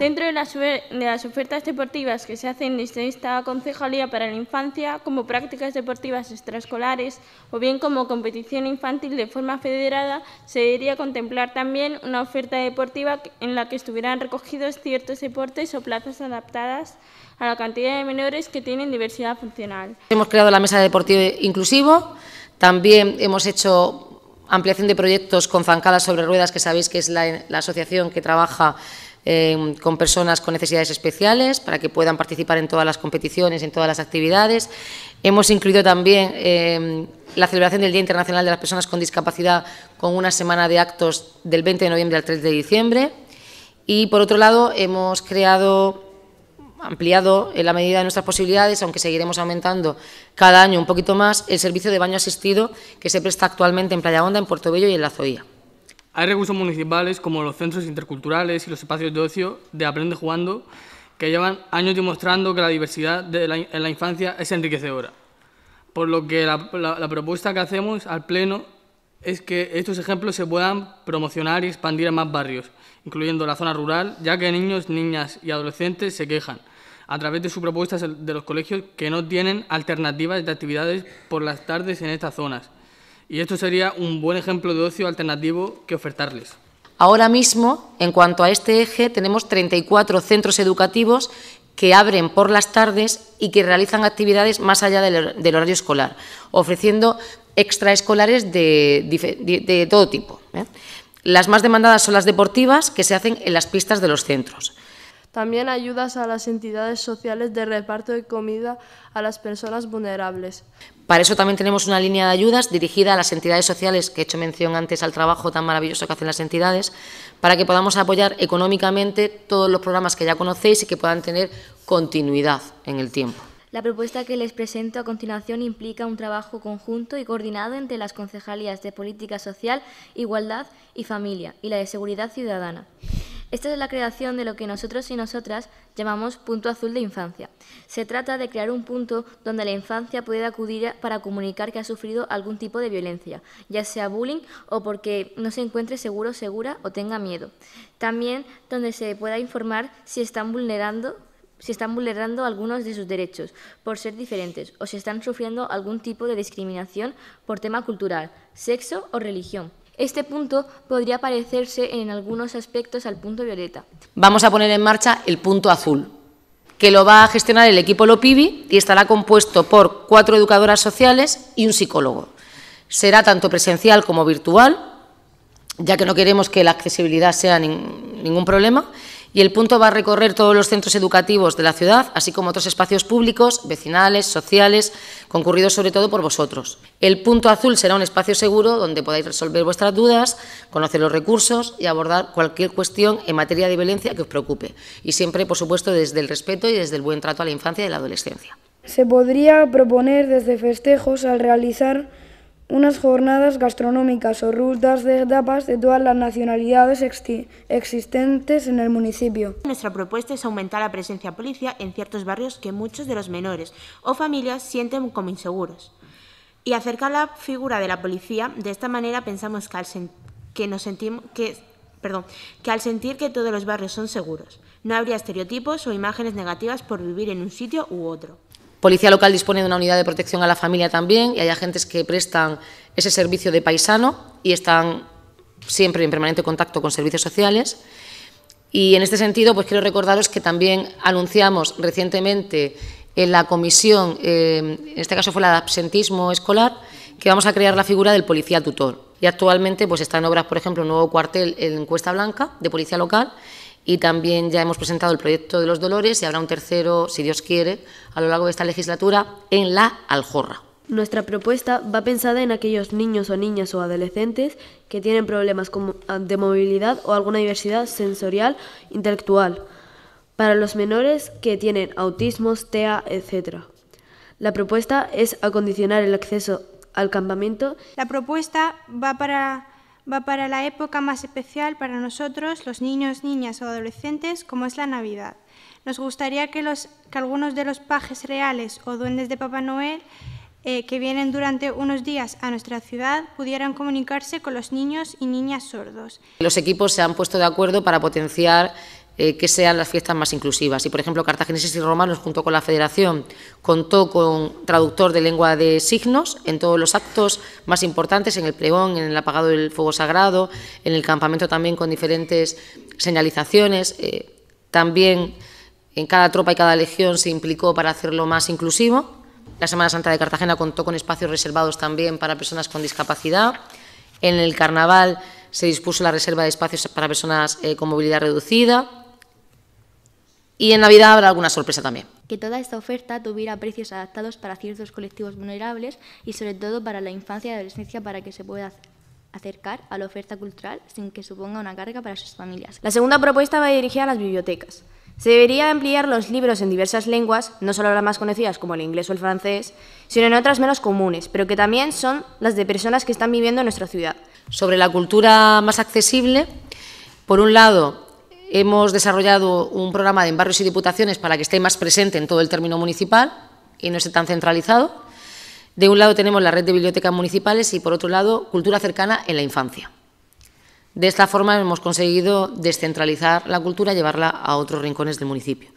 Dentro de las, de las, ofertas deportivas que se hacen desde esta Concejalía para la Infancia, como prácticas deportivas extraescolares o bien como competición infantil de forma federada, se debería contemplar también una oferta deportiva en la que estuvieran recogidos ciertos deportes o plazas adaptadas a la cantidad de menores que tienen diversidad funcional. Hemos creado la Mesa de Deportivo Inclusivo, también hemos hecho ampliación de proyectos con Zancadas sobre Ruedas, que sabéis que es la, la asociación que trabaja eh, con personas con necesidades especiales para que puedan participar en todas las competiciones, en todas las actividades. Hemos incluido también eh, la celebración del Día Internacional de las Personas con Discapacidad con una semana de actos del 20 de noviembre al 3 de diciembre. Y, por otro lado, hemos creado ampliado en la medida de nuestras posibilidades, aunque seguiremos aumentando cada año un poquito más, el servicio de baño asistido que se presta actualmente en Playa Honda, en Puerto Bello y en La Zoía. Hay recursos municipales como los centros interculturales y los espacios de ocio de Aprende Jugando que llevan años demostrando que la diversidad en la infancia es enriquecedora. Por lo que la propuesta que hacemos al Pleno es que estos ejemplos se puedan promocionar y expandir a más barrios, incluyendo la zona rural, ya que niños, niñas y adolescentes se quejan a través de sus propuestas de los colegios que no tienen alternativas de actividades por las tardes en estas zonas y esto sería un buen ejemplo de ocio alternativo que ofertarles. Ahora mismo, en cuanto a este eje, tenemos 34 centros educativos que abren por las tardes y que realizan actividades más allá del, horario escolar, ofreciendo extraescolares de todo tipo. ¿eh? Las más demandadas son las deportivas, que se hacen en las pistas de los centros. También ayudas a las entidades sociales de reparto de comida a las personas vulnerables. Para eso también tenemos una línea de ayudas dirigida a las entidades sociales, que he hecho mención antes al trabajo tan maravilloso que hacen las entidades, para que podamos apoyar económicamente todos los programas que ya conocéis y que puedan tener continuidad en el tiempo. La propuesta que les presento a continuación implica un trabajo conjunto y coordinado entre las concejalías de Política Social, Igualdad y Familia y la de Seguridad Ciudadana. Esta es la creación de lo que nosotros y nosotras llamamos punto azul de infancia. Se trata de crear un punto donde la infancia pueda acudir para comunicar que ha sufrido algún tipo de violencia, ya sea bullying o porque no se encuentre seguro, segura o tenga miedo. También donde se pueda informar si están vulnerando si están vulnerando algunos de sus derechos por ser diferentes o si están sufriendo algún tipo de discriminación por tema cultural, sexo o religión. Este punto podría parecerse en algunos aspectos al punto violeta. Vamos a poner en marcha el punto azul, que lo va a gestionar el equipo Lopivi y estará compuesto por cuatro educadoras sociales y un psicólogo. Será tanto presencial como virtual, ya que no queremos que la accesibilidad sea ningún problema, y el punto va a recorrer todos los centros educativos de la ciudad, así como otros espacios públicos, vecinales, sociales, concurridos sobre todo por vosotros. El punto azul será un espacio seguro donde podáis resolver vuestras dudas, conocer los recursos y abordar cualquier cuestión en materia de violencia que os preocupe. Y siempre, por supuesto, desde el respeto y desde el buen trato a la infancia y a la adolescencia. Se podría proponer desde festejos al realizar unas jornadas gastronómicas o rutas de etapas de todas las nacionalidades existentes en el municipio. Nuestra propuesta es aumentar la presencia policial en ciertos barrios que muchos de los menores o familias sienten como inseguros y acercar la figura de la policía. De esta manera pensamos que al, que nos sentimos que perdón, que al sentir que todos los barrios son seguros, no habría estereotipos o imágenes negativas por vivir en un sitio u otro. Policía local dispone de una unidad de protección a la familia también y hay agentes que prestan ese servicio de paisano y están siempre en permanente contacto con servicios sociales. Y en este sentido, pues quiero recordaros que también anunciamos recientemente en la comisión, eh, en este caso fue la de absentismo escolar, que vamos a crear la figura del policía tutor. Y actualmente pues está en obras, por ejemplo, un nuevo cuartel en Cuesta Blanca de policía local y también ya hemos presentado el proyecto de los Dolores y habrá un tercero, si Dios quiere, a lo largo de esta legislatura en la Aljorra. Nuestra propuesta va pensada en aquellos niños o niñas o adolescentes que tienen problemas de movilidad o alguna diversidad sensorial intelectual, para los menores que tienen autismos, TEA, etc. La propuesta es acondicionar el acceso al campamento. La propuesta va para va para la época más especial para nosotros, los niños, niñas o adolescentes, como es la Navidad. Nos gustaría que, algunos de los pajes reales o duendes de Papá Noel eh, que vienen durante unos días a nuestra ciudad pudieran comunicarse con los niños y niñas sordos. Los equipos se han puesto de acuerdo para potenciar eh, que sean las fiestas más inclusivas. Y, por ejemplo, Cartagineses y Romanos, junto con la Federación, contó con traductor de lengua de signos en todos los actos más importantes, en el pregón, en el apagado del fuego sagrado, en el campamento también con diferentes señalizaciones. Eh, también en cada tropa y cada legión se implicó para hacerlo más inclusivo. La Semana Santa de Cartagena contó con espacios reservados también para personas con discapacidad. En el Carnaval se dispuso la reserva de espacios para personas eh, con movilidad reducida. Y en Navidad habrá alguna sorpresa también. Que toda esta oferta tuviera precios adaptados para ciertos colectivos vulnerables y sobre todo para la infancia y adolescencia para que se pueda acercar a la oferta cultural sin que suponga una carga para sus familias. La segunda propuesta va dirigida a las bibliotecas. Se debería ampliar los libros en diversas lenguas, no solo las más conocidas como el inglés o el francés, sino en otras menos comunes, pero que también son las de personas que están viviendo en nuestra ciudad. Sobre la cultura más accesible, por un lado, Hemos desarrollado un programa en barrios y diputaciones para que esté más presente en todo el término municipal y no esté tan centralizado. De un lado tenemos la red de bibliotecas municipales y por otro lado cultura cercana en la infancia. De esta forma hemos conseguido descentralizar la cultura y llevarla a otros rincones del municipio.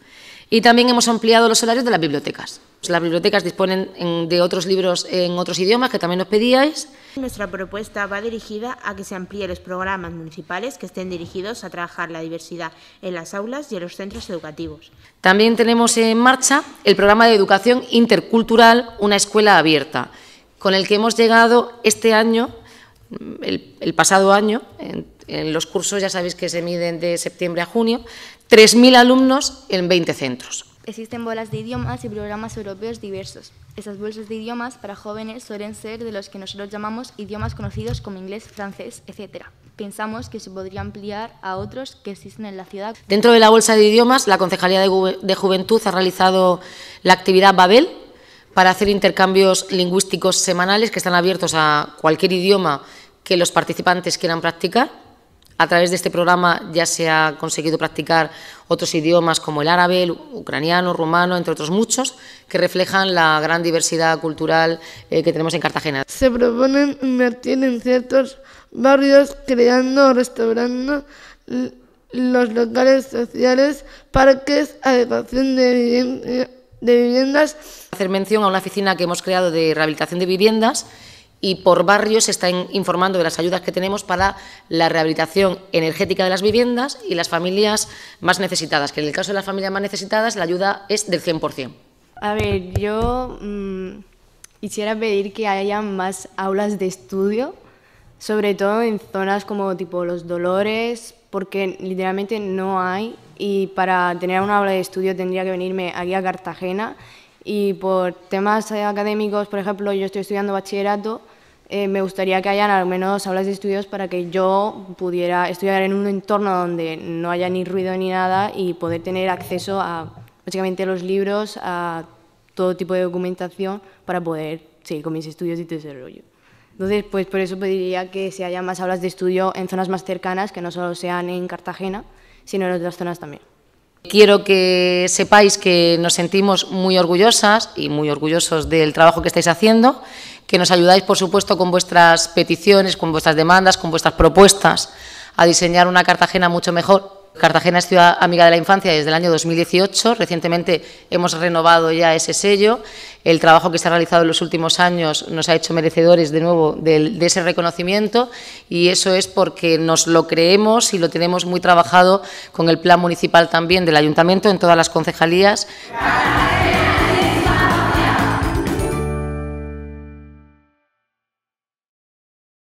Y también hemos ampliado los horarios de las bibliotecas. Las bibliotecas disponen de otros libros en otros idiomas que también nos pedíais. Nuestra propuesta va dirigida a que se amplíen los programas municipales que estén dirigidos a trabajar la diversidad en las aulas y en los centros educativos. También tenemos en marcha el programa de educación intercultural Una escuela abierta, con el que hemos llegado este año, el, pasado año, en, en los cursos ya sabéis que se miden de septiembre a junio, 3.000 alumnos en 20 centros. Existen bolas de idiomas y programas europeos diversos. Esas bolsas de idiomas para jóvenes suelen ser de los que nosotros llamamos idiomas conocidos como inglés, francés, etc. Pensamos que se podría ampliar a otros que existen en la ciudad. Dentro de la bolsa de idiomas, la Concejalía de Juventud ha realizado la actividad Babel para hacer intercambios lingüísticos semanales que están abiertos a cualquier idioma que los participantes quieran practicar. A través de este programa ya se ha conseguido practicar otros idiomas como el árabe, el ucraniano, rumano, entre otros muchos, que reflejan la gran diversidad cultural eh, que tenemos en Cartagena. Se proponen invertir en ciertos barrios creando o restaurando los locales sociales, parques, adecuación de, de viviendas. Hacer mención a una oficina que hemos creado de rehabilitación de viviendas y por barrios se está informando de las ayudas que tenemos para la rehabilitación energética de las viviendas y las familias más necesitadas, que en el caso de las familias más necesitadas la ayuda es del 100%. A ver, yo mm, quisiera pedir que haya más aulas de estudio, sobre todo en zonas como tipo Los Dolores, porque literalmente no hay y para tener una aula de estudio tendría que venirme aquí a Cartagena y por temas académicos, por ejemplo, yo estoy estudiando bachillerato, eh, me gustaría que hayan al menos aulas de estudios para que yo pudiera estudiar en un entorno donde no haya ni ruido ni nada y poder tener acceso a básicamente los libros, a todo tipo de documentación para poder seguir con mis estudios y desarrollo. Entonces, pues por eso pediría que se haya más aulas de estudio en zonas más cercanas, que no solo sean en Cartagena, sino en otras zonas también. Quiero que sepáis que nos sentimos muy orgullosas y muy orgullosos del trabajo que estáis haciendo que nos ayudáis, por supuesto, con vuestras peticiones, con vuestras demandas, con vuestras propuestas a diseñar una Cartagena mucho mejor. Cartagena es ciudad amiga de la infancia desde el año 2018. Recientemente hemos renovado ya ese sello. El trabajo que se ha realizado en los últimos años nos ha hecho merecedores de nuevo de, ese reconocimiento y eso es porque nos lo creemos y lo tenemos muy trabajado con el plan municipal también del ayuntamiento en todas las concejalías.